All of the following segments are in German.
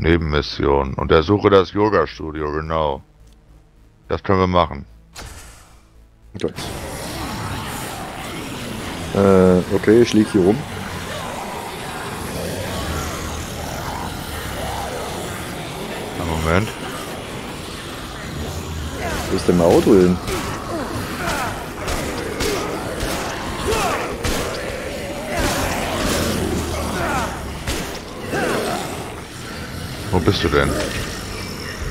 Nebenmission. Untersuche das Yoga-Studio, genau. Das können wir machen. Gut. Äh, okay, ich lieg hier rum. Moment. Wo ist denn mein Auto hin? Bist du denn?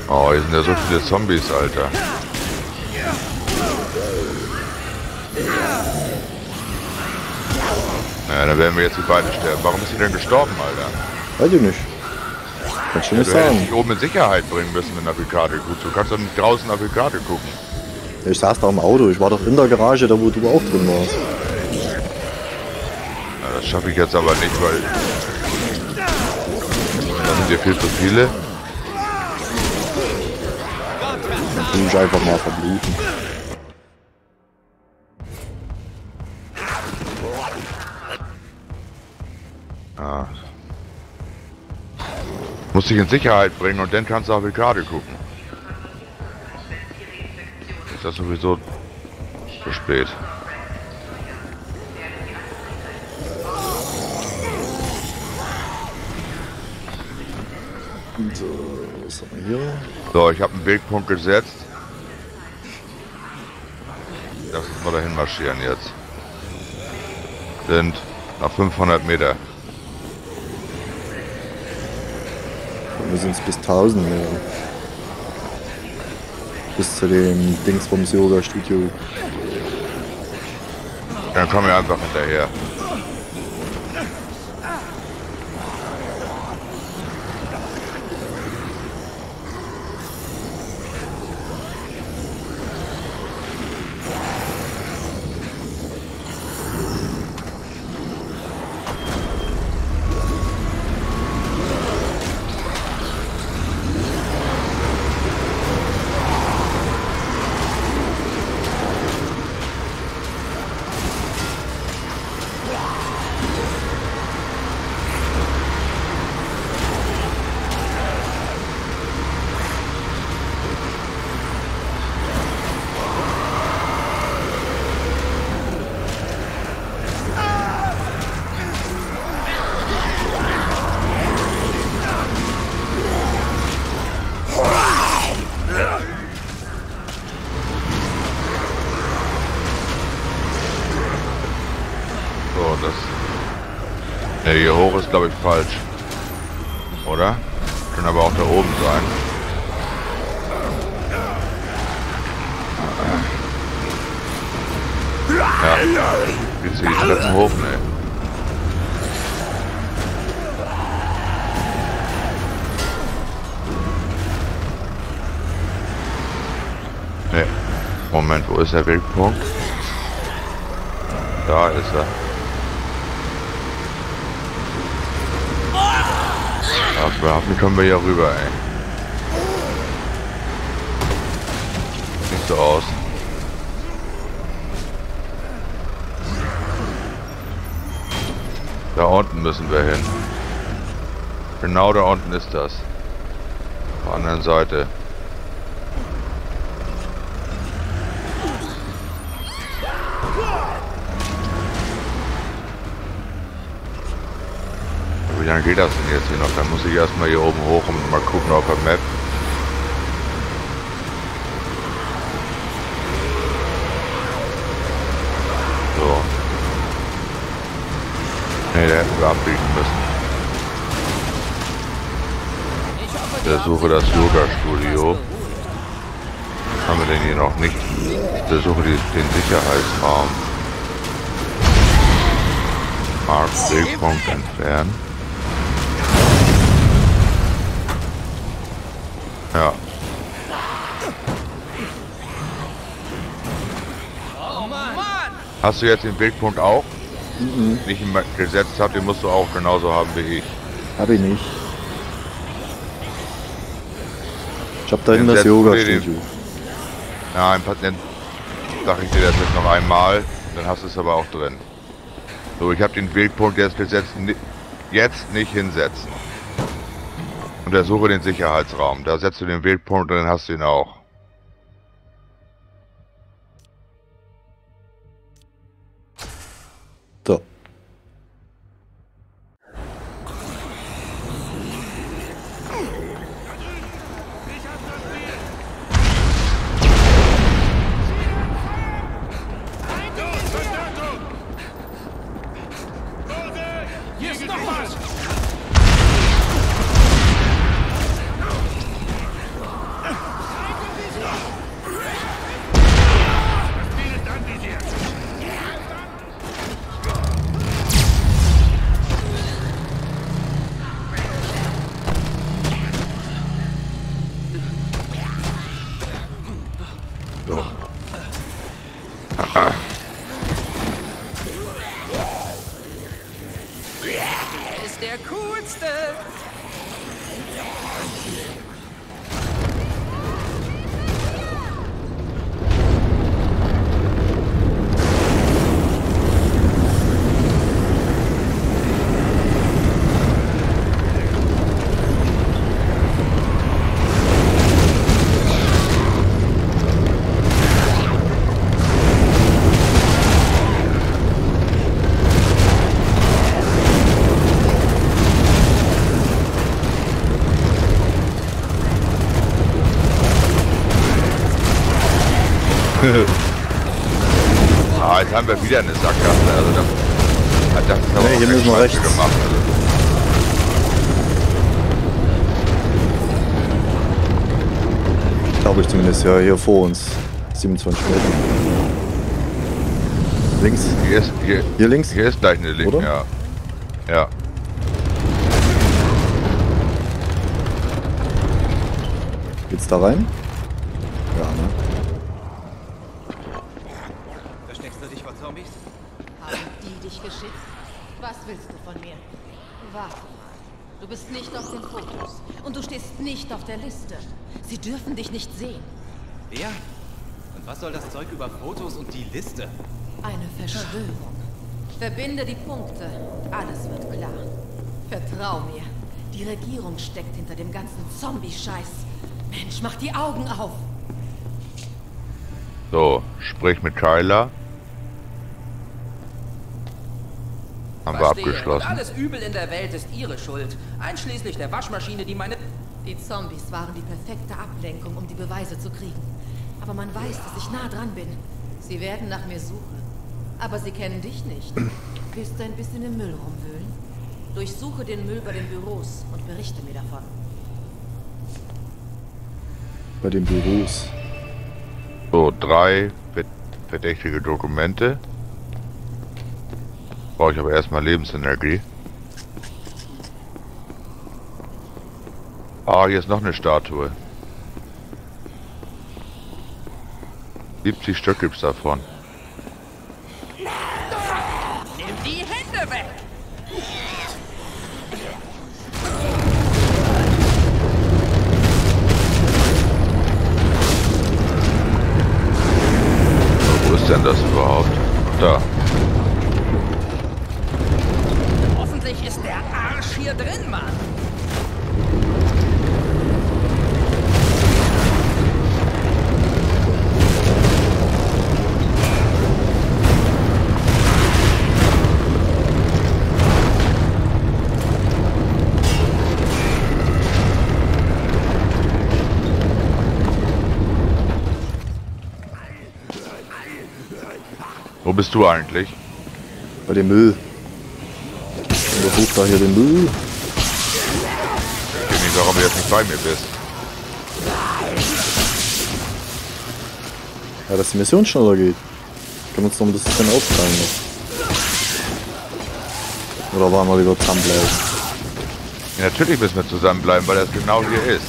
Oh, hier sind ja so viele Zombies, Alter. Ja, dann werden wir jetzt die beiden sterben. Warum ist sie denn gestorben, Alter? Weiß ich nicht. Kannst du nicht Du hättest sagen. dich oben in Sicherheit bringen müssen, wenn Navigator gut. Du kannst doch nicht draußen Navigator gucken. Ich saß da im Auto. Ich war doch in der Garage, da wo du auch drin warst. Ja, das schaffe ich jetzt aber nicht, weil... Sind ja viel zu viele. Tu ich einfach mal verbluten. Ja. Musst dich in Sicherheit bringen und dann kannst du Navigator gucken. Ist das sowieso zu spät. So, ich habe einen Wegpunkt gesetzt. Lass uns mal dahin marschieren jetzt. Sind noch 500 Meter. Wir sind bis 1000 mehr. Bis zu dem Dingsbums Yoga Studio. Dann kommen wir einfach hinterher. So, das. Ne, hier hoch ist glaube ich falsch. Oder? Kann aber auch da oben sein. Ja. Geht's hier die Treppen hoch? Ne. Ne. Moment, wo ist der Wegpunkt? Da ist er. Haben können wir ja rüber, ey. Sieht so aus. Da unten müssen wir hin. Genau da unten ist das. Auf der anderen Seite. Wie lange geht das denn jetzt hier noch? Dann muss ich erstmal hier oben hoch und mal gucken auf der Map. So. Ne, da hätten wir abbiegen müssen. Versuche das Yoga-Studio. Haben wir denn hier noch nicht? Versuche die, den Sicherheitsraum. Mark Wegpunkt entfernen. Ja. Hast du jetzt den Wegpunkt auch? Nicht im gesetzt habt, den musst du auch genauso haben wie ich. Hab ich nicht. Ich hab da hinten das setzen Yoga wir den- Studio. Ja, ein Patient sag ich dir das jetzt noch einmal, dann hast du es aber auch drin. So, ich habe den Wegpunkt jetzt gesetzt, jetzt nicht hinsetzen. Untersuche den Sicherheitsraum. Da setzt du den Wildpunkt und dann hast du ihn auch. So. Hier ist noch was! Ah, jetzt haben wir wieder eine Sackgasse. Also da hat das ist aber Nee, hier müssen wir rechts. gemacht. Glaube ich zumindest, ja, hier vor uns. 27 Meter. Links. Also, hier, ist, hier, Hier links? hier ist gleich eine. Oder? Ja. Ja. Geht's da rein? Ja, ne? Versteckst du dich vor Zombies? Haben die dich geschickt? Was willst du von mir? Warte mal. Du bist nicht auf den Fotos. Und du stehst nicht auf der Liste. Sie dürfen dich nicht sehen. Ja. Und was soll das Zeug über Fotos und die Liste? Eine Verschwörung. Verbinde die Punkte. Alles wird klar. Vertrau mir. Die Regierung steckt hinter dem ganzen Zombie-Scheiß. Mensch, mach die Augen auf. So, sprich mit Tyler. Haben wir. Und abgeschlossen. alles Übel in der Welt ist ihre Schuld. Einschließlich der Waschmaschine, die meine... Die Zombies waren die perfekte Ablenkung, um die Beweise zu kriegen. Aber man weiß, dass ich nah dran bin. Sie werden nach mir suchen. Aber sie kennen dich nicht. Willst du ein bisschen im Müll rumwühlen? Durchsuche den Müll bei den Büros und berichte mir davon. Bei den Büros. So, drei ver- verdächtige Dokumente. Brauche ich aber erstmal Lebensenergie. Ah, hier ist noch eine Statue. 70 Stück gibt's davon. Nimm die Hände weg! So, wo ist denn das überhaupt? Da. Bist du eigentlich? Bei dem Müll. Untersucht da hier den Müll. Ich weiß nicht, warum du jetzt nicht bei mir bist. Ja, dass die Mission schneller geht. Können wir uns noch ein bisschen aufteilen noch. Oder wollen wir lieber zusammenbleiben? Ja, natürlich müssen wir zusammenbleiben, weil das genau hier ist.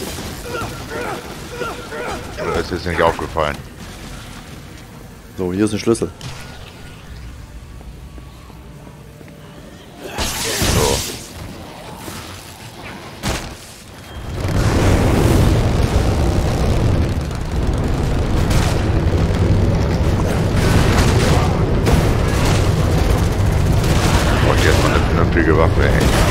Oder ist das nicht aufgefallen? So, hier ist ein Schlüssel. Und jetzt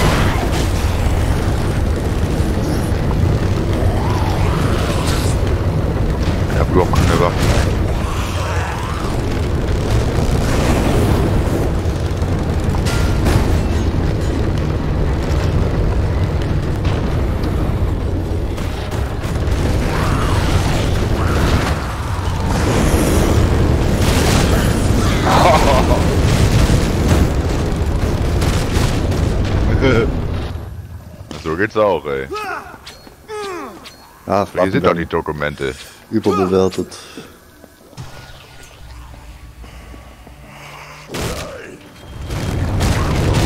geht's auch, ey. Ach, Hier sind doch die Dokumente. überbewertet.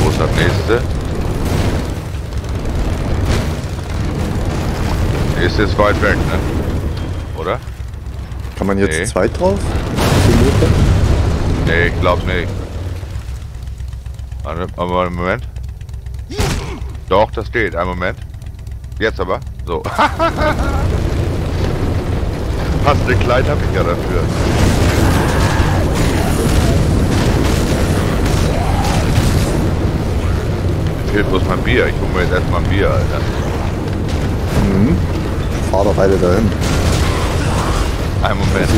Wo ist das nächste? Nächste ist weit weg, ne? Oder? Kann man jetzt Nee. zweit drauf? Nee, ich glaub nicht. Warte, aber einen Moment. Doch, das geht. Einen Moment. Jetzt aber. So. Passende Kleid habe ich ja dafür. Mir fehlt bloß mein Bier. Ich hole mir jetzt erstmal ein Bier, Alter. Mhm. Fahr doch beide dahin. Einen Moment.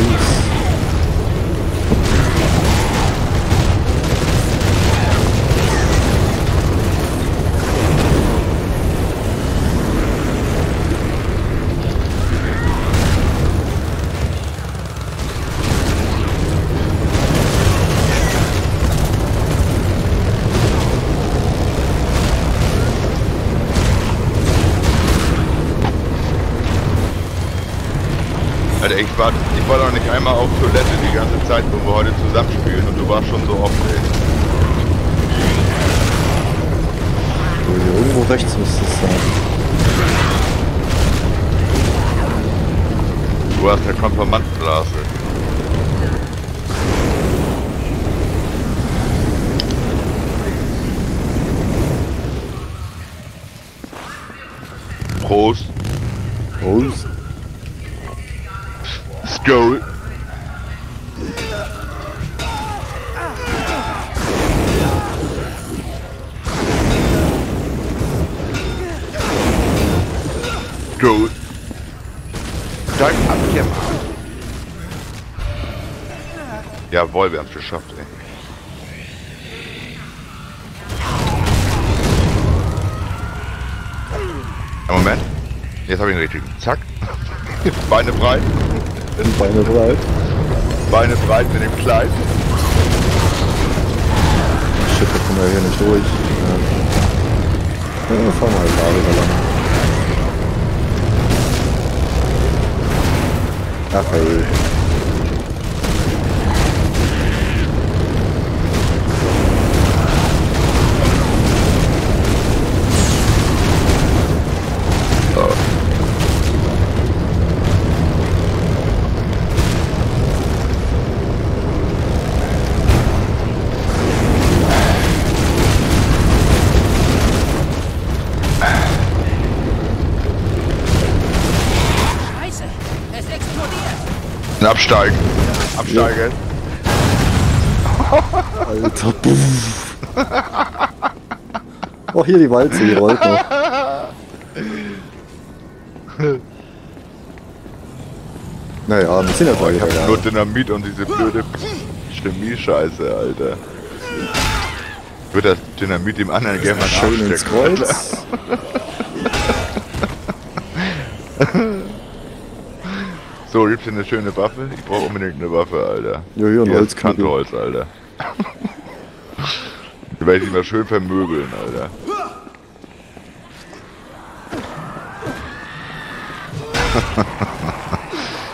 Ich war, ich war doch nicht einmal auf Toilette die ganze Zeit, wo wir heute zusammenspielen und du warst schon so oft, ey. Hier irgendwo rechts müsste es sein. Du hast eine Konfirmandenstraße. Prost. Prost. Skål. Skål. Steig ab. Jawohl, wir haben es geschafft, ey. Moment. Jetzt habe ich den richtigen. Zack. Beine breit. Und Beine breit. Beine breit mit dem Kleid. Shit, da kommen wir hier nicht durch. Ja, ja fahren wir halt da wieder lang. Ach ey. Absteigen. Absteigen. Alter, puff. Oh, hier die Walze, die rollt noch. Naja, wir sind ja Oh, ich hab nur. Dynamit und diese blöde Chemie-Scheiße, Alter. Ich würde das Dynamit dem anderen gerne mal Schön ins Kreuz. So, gibt's hier eine schöne Waffe? Ich brauche unbedingt eine Waffe, Alter. Ja, hier ein Holzknüppel. Kantholz, Alter. Die werde ich mal schön vermöbeln, Alter.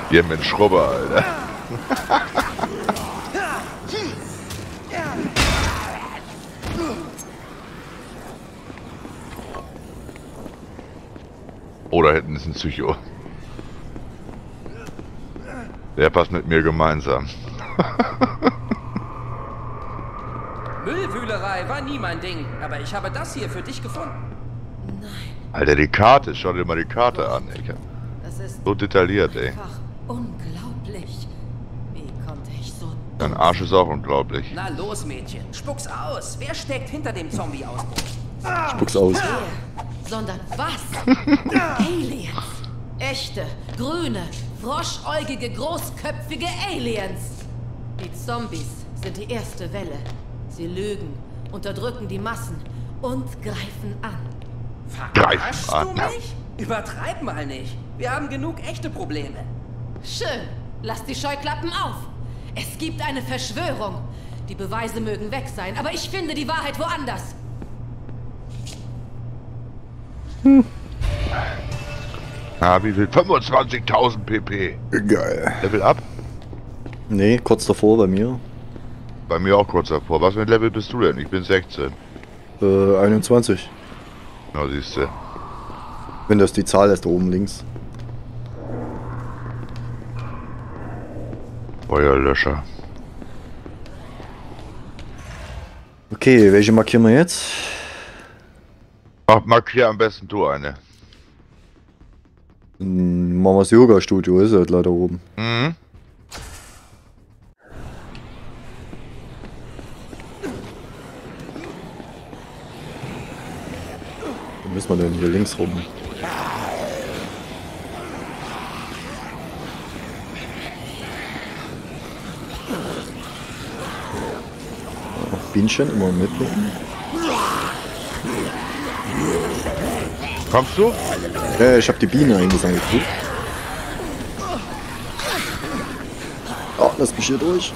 Hier mit Schrubber, Alter. Da hinten ist ein Psycho. Der passt mit mir gemeinsam. Müllwühlerei war nie mein Ding, aber ich habe das hier für dich gefunden. Alter, die Karte, schau dir mal die Karte an, ey. Das ist So detailliert, ey. einfach unglaublich. Wie konnte ich so... Dein Arsch ist auch unglaublich. Na los, Mädchen, spuck's aus. Wer steckt hinter dem Zombie-Ausbruch? Spuck's aus. sondern was? Aliens. Echte, grüne, Froschäugige, großköpfige Aliens. Die Zombies sind die erste Welle. Sie lügen, unterdrücken die Massen und greifen an. Verarschst an. du mich? Übertreib mal nicht. Wir haben genug echte Probleme. Schön. Lasst die Scheuklappen auf. Es gibt eine Verschwörung. Die Beweise mögen weg sein, aber ich finde die Wahrheit woanders. Na, wie viel? 25.000 PP. Geil. Level up? Nee, kurz davor bei mir. Bei mir auch kurz davor. Was für ein Level bist du denn? Ich bin 16. Äh, 21. Na, siehst du. Wenn das die Zahl ist, da oben links. Feuerlöscher. Okay, welche markieren wir jetzt? Ach, markier am besten du eine. Machen wir das Yoga-Studio, ist halt leider oben. Mhm. Wo müssen wir denn hier links rum? Bienchen immer mitnehmen. Kommst du? Äh, ich habe die Biene eingesammelt. Oh, lass mich hier durch.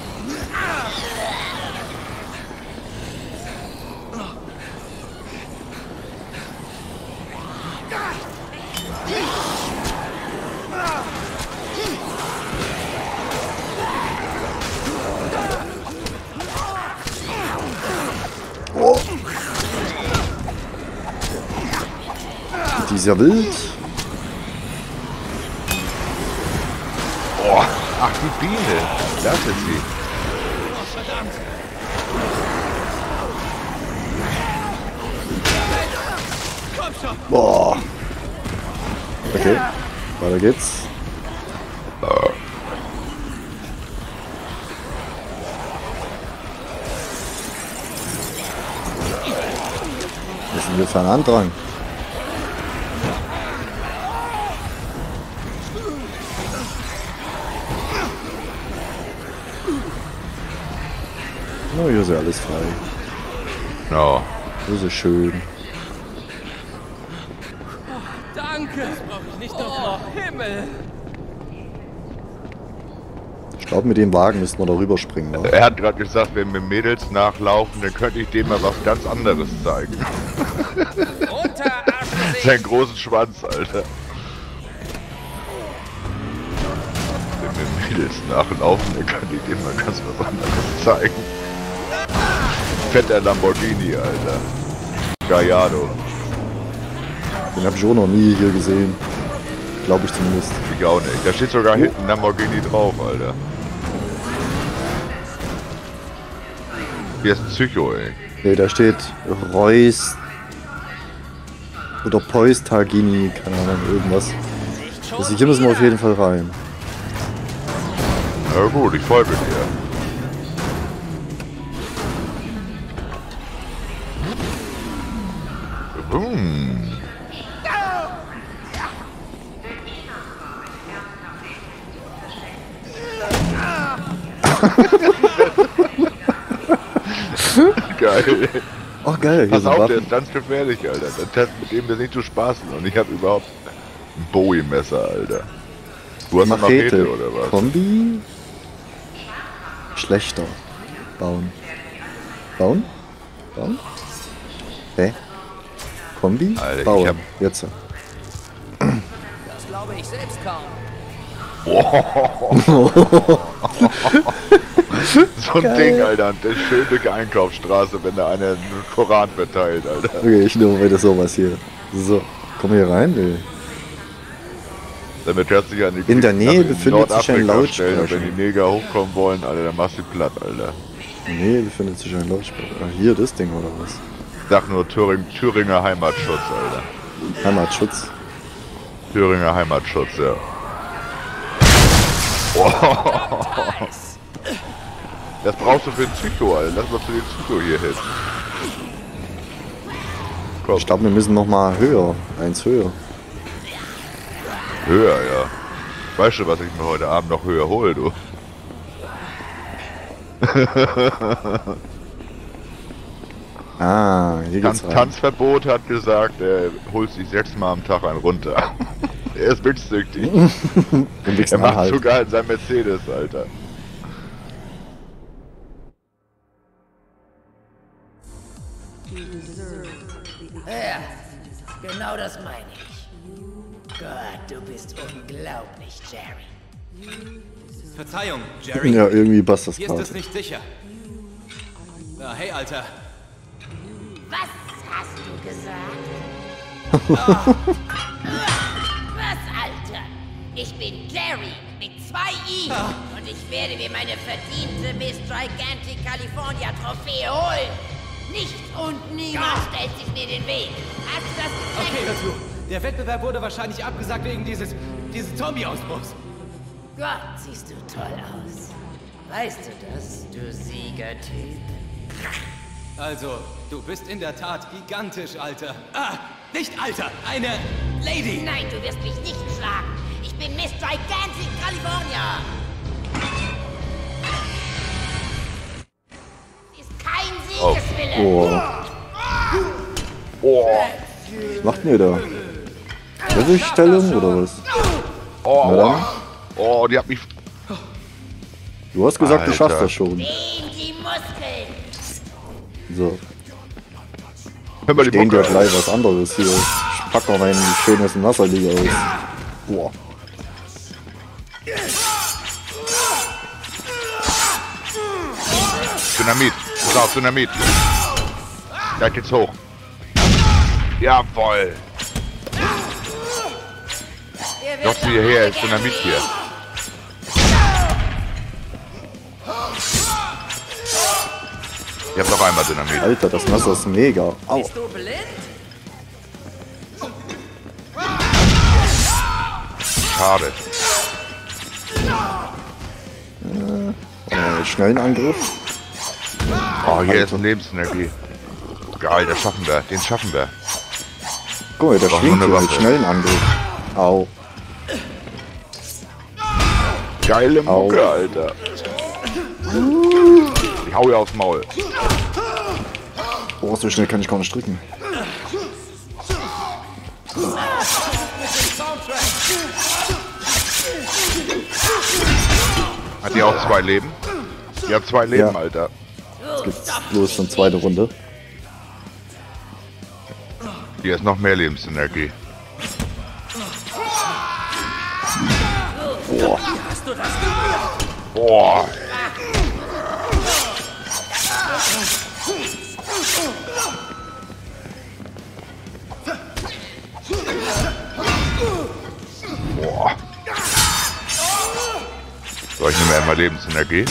Oh. Die ist ja wild. Oh, ach, die Biene. Das ist sie. Boah. Okay, weiter geht's. Denn hier für ein Andrang? Oh, hier ist ja alles frei. No. Das ist schön. Danke. Oh, Himmel. Ich glaube, mit dem Wagen müssten wir da rüberspringen. Ne? Er hat gerade gesagt, wenn wir Mädels nachlaufen, dann könnte ich dem mal was ganz anderes zeigen. Runter, Arschgesicht. Seinen großen Schwanz, Alter. Wenn wir Mädels nachlaufen, dann könnte ich dem mal ganz was anderes zeigen. Fetter Lamborghini, Alter. Gallardo. Den habe ich auch noch nie hier gesehen. Glaube ich zumindest. Ich auch nicht. Da steht sogar hinten Lamborghini drauf, Alter. Hier ist ein Psycho, ey. Nee, da steht Reus oder Poistagini, keine Ahnung, irgendwas. Also hier müssen wir auf jeden Fall rein. Na gut, ich folge dir. Hm. Geil. Oh geil, Pass auf, der ist ganz gefährlich, Alter. Das mit dem wir nicht zu spaßen. Und ich habe überhaupt ein Bowie-Messer, Alter. Du hast eine Machete. Machete oder was? Kombi. Schlechter. Bauen. Bauen? Bauen? Hä? Kombi? Alter, ich Bauen. hab- Jetzt. Das glaube ich selbst kaum. So ein Ding, Alter. Der schöne Einkaufsstraße, wenn da einer einen Koran verteilt, Alter. Okay, ich nehme weiter sowas hier. So, kommen wir hier rein? Nee. Damit hört sich an die In der Nähe befindet sich ein stellen, Lautsprecher. Wenn die Neger hochkommen wollen, Alter, dann machst du platt, Alter. Nee, befindet sich ein Lautsprecher. Ah, hier das Ding oder was? Ich sag nur Thüring, Thüringer Heimatschutz, Alter. Heimatschutz. Thüringer Heimatschutz, ja. Das brauchst du für den Psycho, Alter. Lass mal für den Psycho hier hin. Komm, Ich glaube, wir müssen noch mal höher. Eins höher. höher, ja. Weißt du, was ich mir heute Abend noch höher hole, du? Ah, hier Tanz, geht's rein. Tanzverbot hat gesagt, er holt sich sechsmal am Tag einen runter. er ist nächsten er macht Anhalt. sogar in seinem Mercedes, Alter. Ja, genau das meine ich. Gott, du bist unglaublich, Jerry. Verzeihung, Jerry. Ja, irgendwie passt das Hier ist es gerade. nicht sicher. Ah, hey, Alter. Was hast du gesagt? Was, Alter? Ich bin Jerry mit zwei I und ich werde mir meine verdiente Miss Gigantic California Trophäe holen. Nicht und niemand stellt sich mir den Weg. Hast du das Okay, gecheckt? hör zu. Der Wettbewerb wurde wahrscheinlich abgesagt wegen dieses, dieses Zombie-Ausbruchs. Gott, siehst du toll aus. Weißt du das, du Siegertyp? Also, du bist in der Tat gigantisch, Alter. Ah, nicht Alter, eine Lady. Nein, du wirst mich nicht schlagen. Ich bin Miss Gigantic California. Ist kein Siegeswille. Oh, Oh, was macht denn ihr da? Levelstellung oder was? oh, dann. oh, die hat mich. Du hast gesagt, du Alter. schaffst das schon. Muskeln. So, Hör mal die stehen dir gleich was anderes hier. Ich pack mal mein schönes Wasserliga aus. Boah. Dynamit. Pass auf, Dynamit. Da geht's hoch. Jawoll. Doch, hierher, ist Dynamit hier. Ich hab noch einmal Dynamit. Alter, das Messer ist mega. Au. Bist du blind? Schade. Äh, schnellen Angriff. Oh, hier ist ein Lebensenergie. Geil, das schaffen wir. Den schaffen wir. Guck mal, der schwingt hier mit schnellen Angriff. Au. Geile Au. Mucke, Alter. Ich hau ihr aufs Maul. Boah, so schnell kann ich gar nicht drücken. Hat die auch zwei Leben? Die hat zwei Leben, Ja. Alter. Gibt's bloß eine zweite Runde. Hier ist noch mehr Lebensenergie. Boah. Boah. Ich nehme einmal Lebensenergie.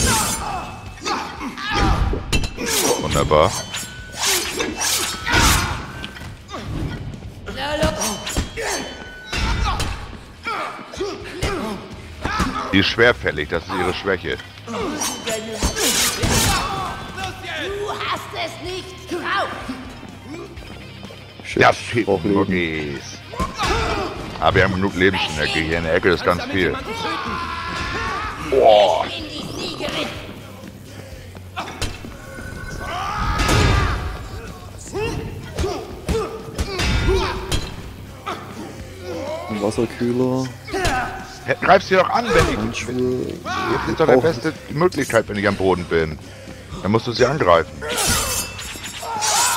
Wunderbar. Die ist schwerfällig, das ist ihre Schwäche. Du hast es nicht drauf. Brauch Leben. Cookies. Aber wir haben genug Lebensenergie. Hier in der Ecke ist ganz viel. Boah. In die Siegerin. Ein Wasserkühler. Greif sie doch an, wenn ich. Das ist doch die beste Möglichkeit, wenn ich am Boden bin. Dann musst du sie angreifen.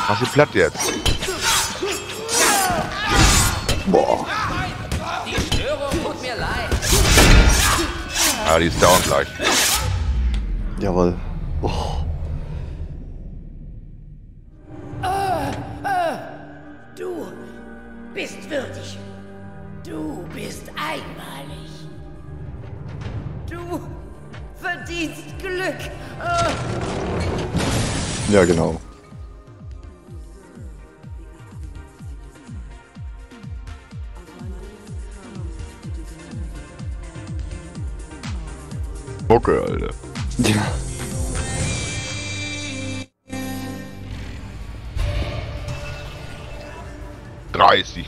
Mach sie platt jetzt. Boah. Ah, die ist down gleich. Jawohl. Oh. Du bist würdig. Du bist einmalig. Du verdienst Glück. Ja, genau.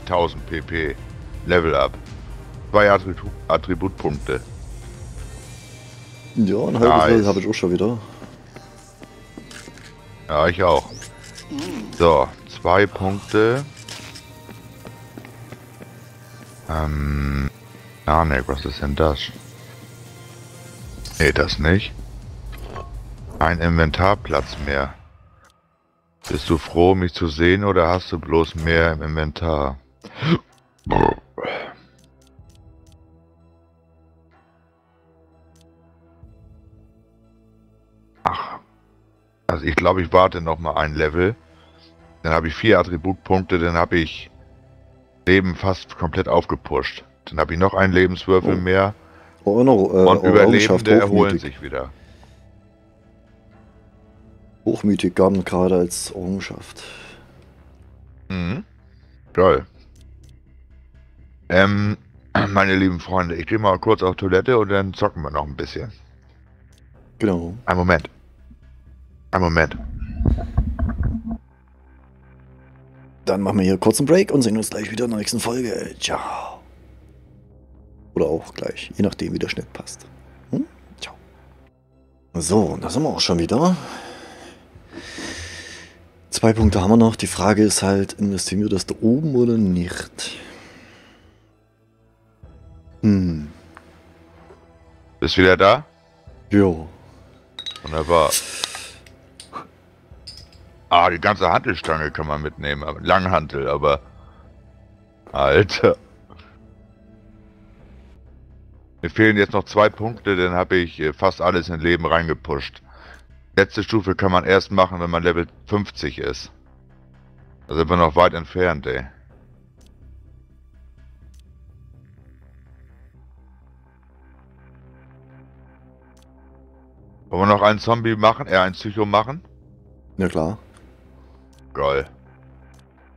1000 PP. Level Up. Zwei Attribut Attributpunkte. Ja, ein halbes nice. Level habe ich auch schon wieder. Ja, ich auch. So, zwei Punkte. Ähm. Ah, Nanek, was ist denn das? Nee, das nicht. Ein Inventarplatz mehr. Bist du froh, mich zu sehen oder hast du bloß mehr im Inventar? Ach. Also ich glaube, ich warte noch mal ein Level. Dann habe ich vier Attributpunkte, dann habe ich Leben fast komplett aufgepusht. Dann habe ich noch einen Lebenswürfel Oh. mehr Oh, noch, äh, und Überlebende erholen sich wieder. Hochmütig gab gerade als Errungenschaft. Mhm. Geil. Ähm, meine lieben Freunde, ich gehe mal kurz auf Toilette und dann zocken wir noch ein bisschen. Genau. Ein Moment. Ein Moment. Dann machen wir hier kurz einen Break und sehen uns gleich wieder in der nächsten Folge. Ciao. Oder auch gleich, je nachdem, wie der Schnitt passt. Hm? Ciao. So, und da sind wir auch schon wieder. Zwei Punkte haben wir noch. Die Frage ist halt, investieren wir das da oben oder nicht? Hm. Bist wieder da? Jo. Wunderbar. Ah, die ganze Hantelstange kann man mitnehmen. Langhantel, aber... Alter. Mir fehlen jetzt noch zwei Punkte, dann habe ich äh, fast alles in Leben reingepusht. Letzte Stufe kann man erst machen, wenn man Level 50 ist. Da sind wir noch weit entfernt, ey. Wollen wir noch einen Zombie machen? Äh, einen Psycho machen? Ja klar. Geil.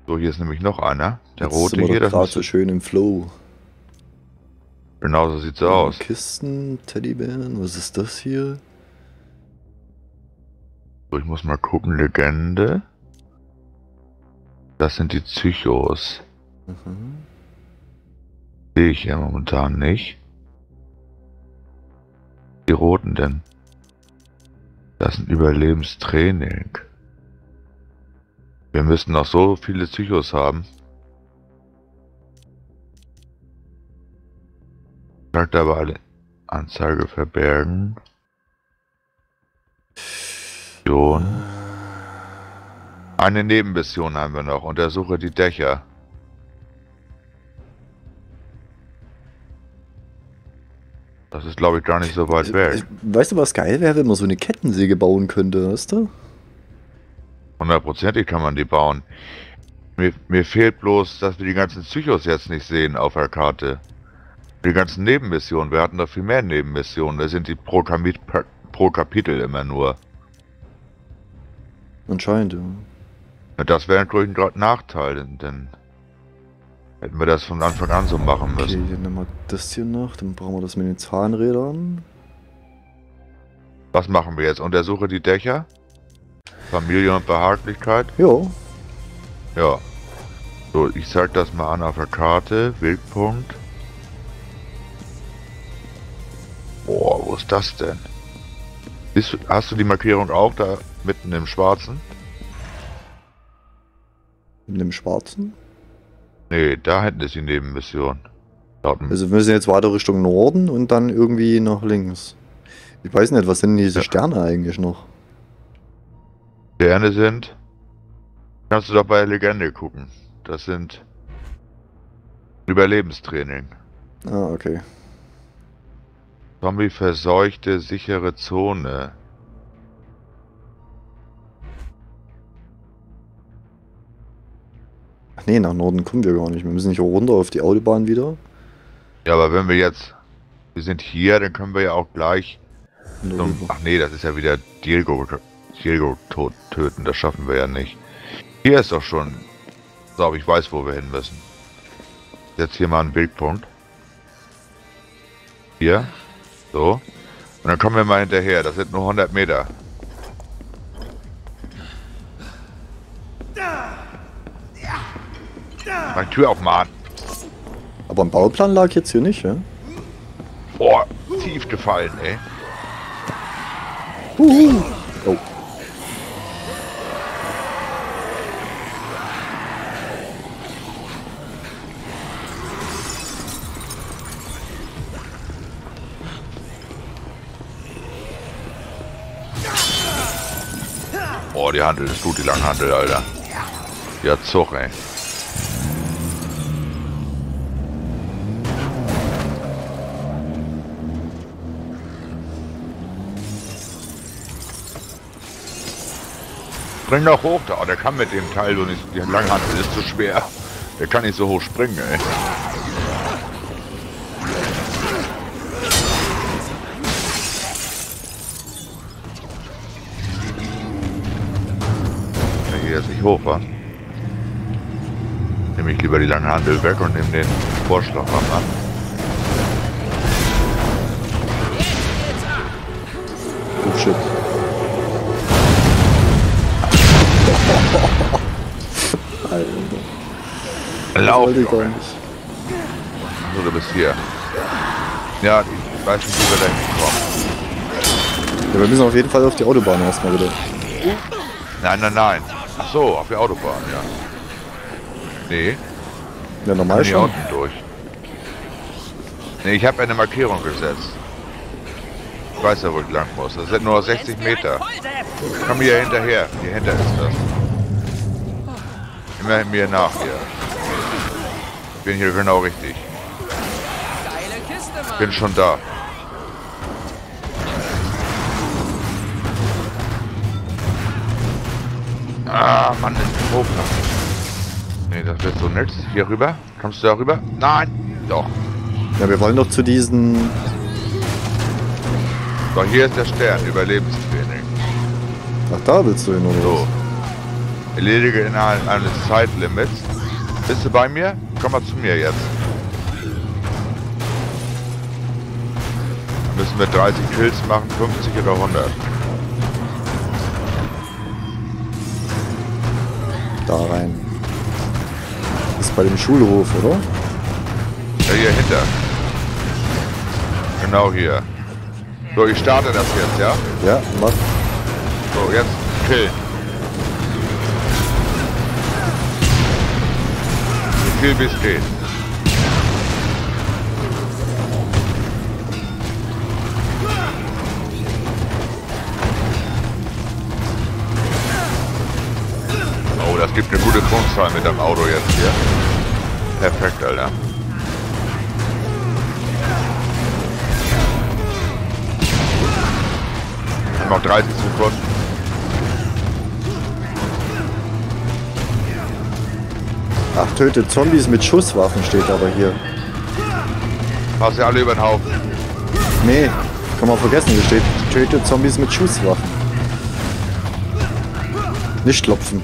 So, hier ist nämlich noch einer. Der Jetzt rote hier, das gerade so schön im Flow. genau so sieht's aus. Kisten, Teddybären, was ist das hier? So, ich muss mal gucken, Legende. Das sind die Psychos. Mhm. Sehe ich ja momentan nicht. Die roten denn? Das ist ein Überlebenstraining. Wir müssten noch so viele Psychos haben. Alle Anzeige verbergen. Mission. Eine Nebenmission haben wir noch. Untersuche die Dächer. Das ist, glaube ich, gar nicht so weit weg. Weißt du, was geil wäre, wenn man so eine Kettensäge bauen könnte, weißt du? Hundertprozentig kann man die bauen. Mir, mir fehlt bloß, dass wir die ganzen Psychos jetzt nicht sehen auf der Karte. Die ganzen Nebenmissionen. Wir hatten doch viel mehr Nebenmissionen. Da sind die pro, Kamit, pro Kapitel immer nur. Anscheinend, ja. Das wäre natürlich ein Nachteil, denn hätten wir das von Anfang an so machen Okay, müssen. dann nehmen wir das hier noch. Dann brauchen wir das mit den Zahnrädern. Was machen wir jetzt? Untersuche die Dächer? Familie und Behaglichkeit? Jo. Ja. So, ich zeig das mal an auf der Karte. Wegpunkt. Boah, wo ist das denn? Du, hast du die Markierung auch da mitten im Schwarzen? Mit dem Schwarzen. Nee, da hinten ist die Nebenmission. Also wir müssen jetzt weiter Richtung Norden und dann irgendwie nach links. Ich weiß nicht, was sind diese Ja. Sterne eigentlich noch? Sterne sind. Kannst du doch bei Legende gucken. Das sind Überlebenstraining. Ah, okay. Zombie verseuchte sichere Zone. Ach nee, nach Norden kommen wir gar nicht. Wir müssen nicht runter auf die Autobahn wieder. Ja, aber wenn wir jetzt. Wir sind hier, dann können wir ja auch gleich zum. Ach nee, das ist ja wieder Diego, Diego tot, töten. Das schaffen wir ja nicht. Hier ist doch schon. So, aber ich weiß, wo wir hin müssen. Jetzt hier mal einen Wegpunkt. Hier. So. Und dann kommen wir mal hinterher. Das sind nur 100 Meter. Die Tür aufmachen. Aber ein Bauplan lag jetzt hier nicht, ja? Boah, tief gefallen, ey. Huhu. Oh. Boah, die Handel ist gut, die Langhandel, Alter. Hat Zug, ey. Spring doch hoch da. Oh, der kann mit dem Teil so nicht. Die Langhandel ist zu schwer. Der kann nicht so hoch springen, ey. Der geht jetzt nicht hoch, wa? Nehme ich lieber die lange Handel weg und nehme den Vorschlaghammer. Oh Lauf, Wollte ich Junge. nicht. So, du bist hier. Ja, ich weiß nicht, wie wir da hinkommen. Ja, wir müssen auf jeden Fall auf die Autobahn erstmal wieder. Nein, nein, nein. Ach so, auf der Autobahn, ja. Nee, Ja, normal schon. unten durch. Nee, ich habe eine Markierung gesetzt. Ich weiß ja, wo ich lang muss. Das sind nur 60 Meter. Komm hier hinterher. Hier hinter ist das. Immer mir nach hier. Ich bin hier genau richtig. Mann. Bin schon da. Ah, Mann, ist hoch. Nee, das wird so nix. Hier rüber? Kommst du da rüber? Nein! Doch. Ja, wir wollen doch zu diesen. So, hier ist der Stern. Überlebenstraining. Ach, da willst du hin oder So. Erledige innerhalb eines Zeitlimits. Bist du bei mir? Komm mal zu mir jetzt. Dann müssen wir 30 Kills machen, 50 oder 100. was? Da rein. Das ist bei dem Schulhof, oder? Ja, hier hinter. Genau hier. So, ich starte das jetzt, ja? Ja, mach. So, jetzt killen. Bis geht. Oh, das gibt eine gute Punktzahl mit dem Auto jetzt hier. Perfekt, Alter. Noch 30 Sekunden. Tötet Zombies mit Schusswaffen steht aber hier. Hast du alle über den Haufen. Nee, kann man vergessen, hier steht tötet Zombies mit Schusswaffen. Nicht klopfen.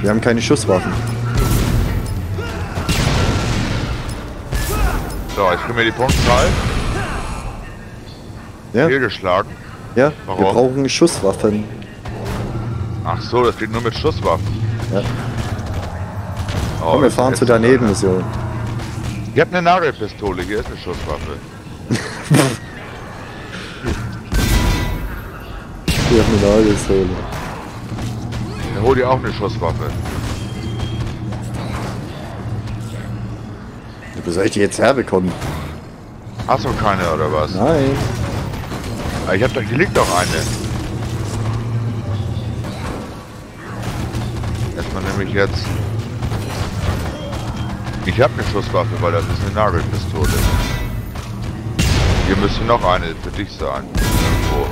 Wir haben keine Schusswaffen. So, jetzt kriegen wir die Punktzahl. Ja, Fehlgeschlagen. ja wir Warum? brauchen Schusswaffen. Ach so, das geht nur mit Schusswaffen. Ja. Oh, Komm, wir fahren ist zu der jetzt- Nebenmission. Ich hab eine Nagelpistole, hier ist eine Schusswaffe. Hier haben eine Nagelsäule. Dann hol dir auch eine Schusswaffe. Wo soll ich die jetzt herbekommen? Hast du keine oder was? Nein. Ah, Ich hab doch, hier liegt doch eine. Erstmal nehme ich jetzt. Ich habe eine Schusswaffe, weil das ist eine Nagelpistole. Hier müsste noch eine für dich sein. Irgendwo.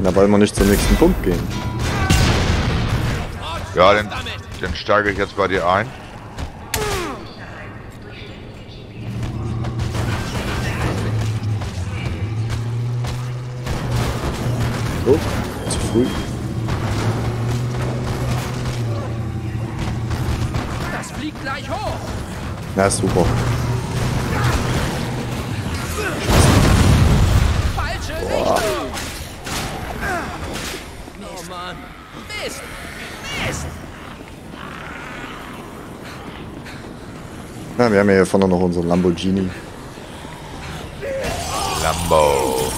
Na, wollen wir nicht zum nächsten Punkt gehen. Ja, dann, dann steige ich jetzt bei dir ein. Oh, zu früh. Na, super. Falsche Richtung. Oh Mann. Mist! Mist! Na, wir haben ja hier vorne noch unseren Lamborghini. Lambo.